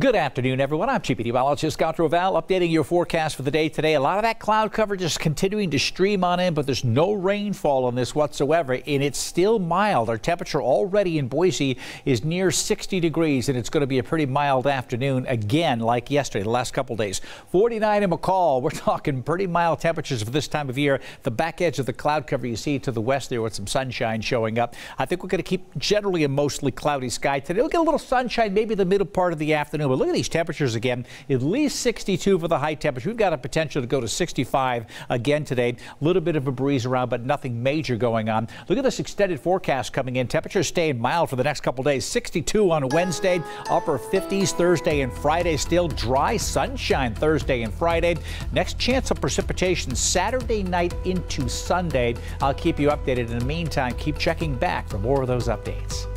Good afternoon, everyone. I'm Chief Meteorologist Scott Dorval updating your forecast for the day today. A lot of that cloud cover just continuing to stream on in, but there's no rainfall on this whatsoever, and it's still mild. Our temperature already in Boise is near 60 degrees, and it's going to be a pretty mild afternoon again, like yesterday, the last couple days. 49 in McCall. We're talking pretty mild temperatures for this time of year. The back edge of the cloud cover you see to the west there with some sunshine showing up. I think we're going to keep generally a mostly cloudy sky today. We'll get a little sunshine maybe the middle part of the afternoon. But look at these temperatures again. At least 62 for the high temperature. We've got a potential to go to 65 again today. A little bit of a breeze around, but nothing major going on. Look at this extended forecast coming in. Temperatures staying mild for the next couple days. 62 on Wednesday, upper 50s Thursday and Friday. Still dry sunshine Thursday and Friday. Next chance of precipitation Saturday night into Sunday. I'll keep you updated. In the meantime, keep checking back for more of those updates.